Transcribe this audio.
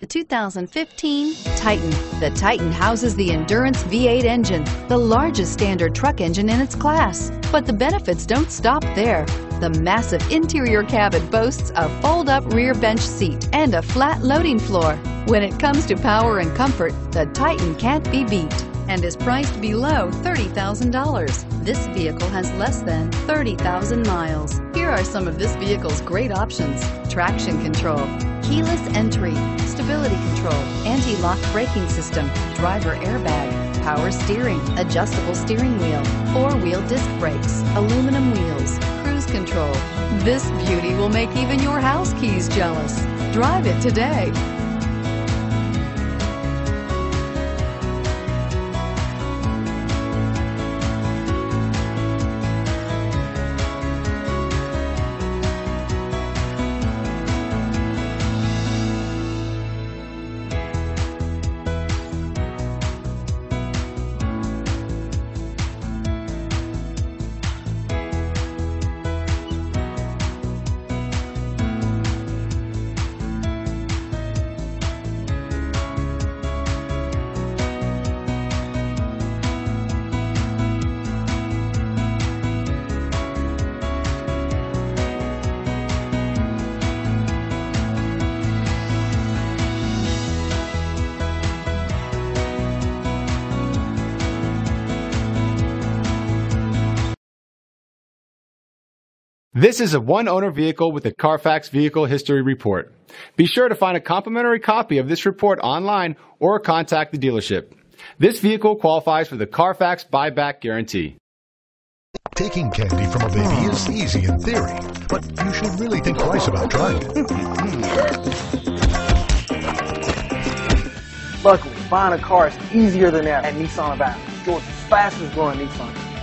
The 2015 Titan. The Titan houses the Endurance V8 engine, the largest standard truck engine in its class. But the benefits don't stop there. The massive interior cabin boasts a fold-up rear bench seat and a flat loading floor. When it comes to power and comfort, the Titan can't be beat and is priced below $30,000. This vehicle has less than 30,000 miles. Here are some of this vehicle's great options. Traction control, keyless entry, stability control, anti-lock braking system, driver airbag, power steering, adjustable steering wheel, four-wheel disc brakes, aluminum wheels, cruise control. This beauty will make even your house keys jealous. Drive it today. This is a one-owner vehicle with a Carfax Vehicle History Report. Be sure to find a complimentary copy of this report online or contact the dealership. This vehicle qualifies for the Carfax Buyback Guarantee. Taking candy from a baby is easy in theory, but you should really think twice about trying it. Luckily, buying a car is easier than ever at Nissan of Athens, Georgia's fastest growing Nissan